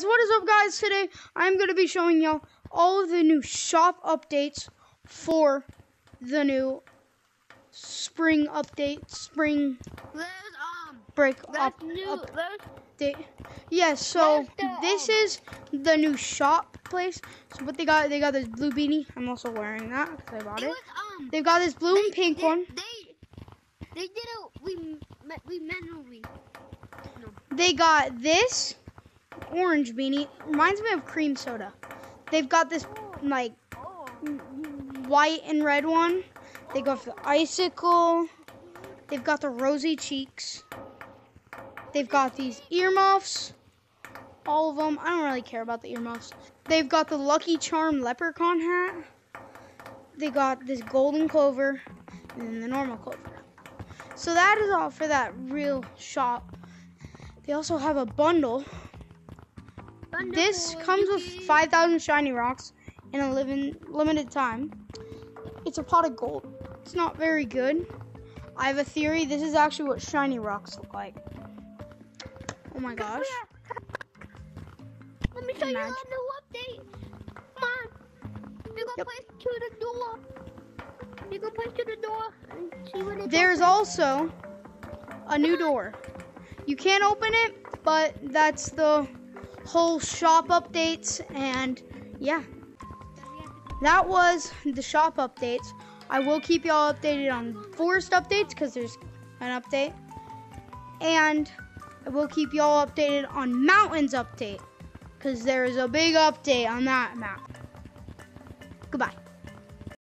So what is up guys? Today I'm going to be showing y'all all of the new shop updates for the new spring update, spring There's um break up new update. Yes, so the, this um, is the new shop place. So what they got, they got this blue beanie. I'm also wearing that because I bought it was um They've got this blue they, and pink they, one. They they did a we we manually They got this orange beanie. Reminds me of cream soda. They've got this like white and red one. They got the icicle. They've got the rosy cheeks. They've got these earmuffs. All of them. I don't really care about the earmuffs. They've got the Lucky Charm leprechaun hat. They got this golden clover and then the normal clover. So that is all for that real shop. They also have a bundle. This comes with 5,000 shiny rocks in a living, limited time. It's a pot of gold. It's not very good. I have a theory. This is actually what shiny rocks look like. Oh my gosh. Let me show you a new update. Come on. You go Yep. to the door. You go place to the door and see what it There's also a new door. You can't open it, but that's the whole shop updates. And yeah, that was the shop updates. I will keep y'all updated on forest updates because there's an update. And I will keep y'all updated on mountains update because there is a big update on that map. Goodbye.